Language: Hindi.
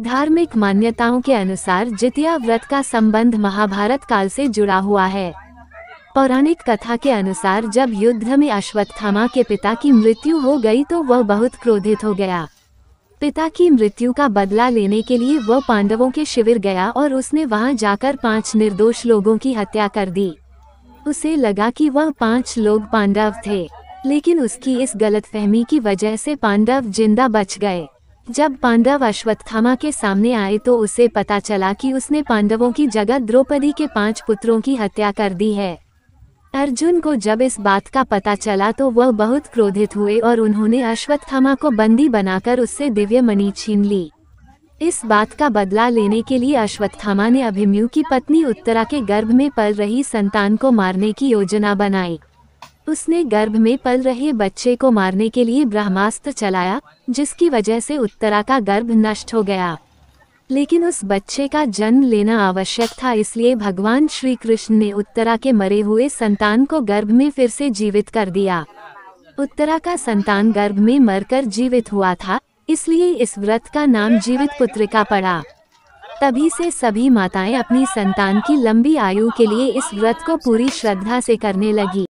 धार्मिक मान्यताओं के अनुसार जितिया व्रत का संबंध महाभारत काल से जुड़ा हुआ है। पौराणिक कथा के अनुसार जब युद्ध में अश्वत्थामा के पिता की मृत्यु हो गई तो वह बहुत क्रोधित हो गया। पिता की मृत्यु का बदला लेने के लिए वह पांडवों के शिविर गया और उसने वहाँ जाकर पाँच निर्दोष लोगों की हत्या कर दी। उसे लगा कि वह पाँच लोग पांडव थे, लेकिन उसकी इस गलतफहमी की वजह से पांडव ज़िंदा बच गए। जब पांडव अश्वत्थामा के सामने आए तो उसे पता चला कि उसने पांडवों की जगह द्रौपदी के पाँच पुत्रों की हत्या कर दी है। अर्जुन को जब इस बात का पता चला तो वह बहुत क्रोधित हुए और उन्होंने अश्वत्थामा को बंदी बनाकर उससे दिव्य मणि छीन ली। इस बात का बदला लेने के लिए अश्वत्थामा ने अभिमन्यु की पत्नी उत्तरा के गर्भ में पल रही संतान को मारने की योजना बनाई। उसने गर्भ में पल रहे बच्चे को मारने के लिए ब्रह्मास्त्र चलाया, जिसकी वजह से उत्तरा का गर्भ नष्ट हो गया। लेकिन उस बच्चे का जन्म लेना आवश्यक था, इसलिए भगवान श्री कृष्ण ने उत्तरा के मरे हुए संतान को गर्भ में फिर से जीवित कर दिया। उत्तरा का संतान गर्भ में मरकर जीवित हुआ था, इसलिए इस व्रत का नाम जीवित पुत्रिका पड़ा। तभी से सभी माताएँ अपनी संतान की लंबी आयु के लिए इस व्रत को पूरी श्रद्धा से करने लगी।